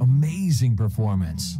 Amazing performance.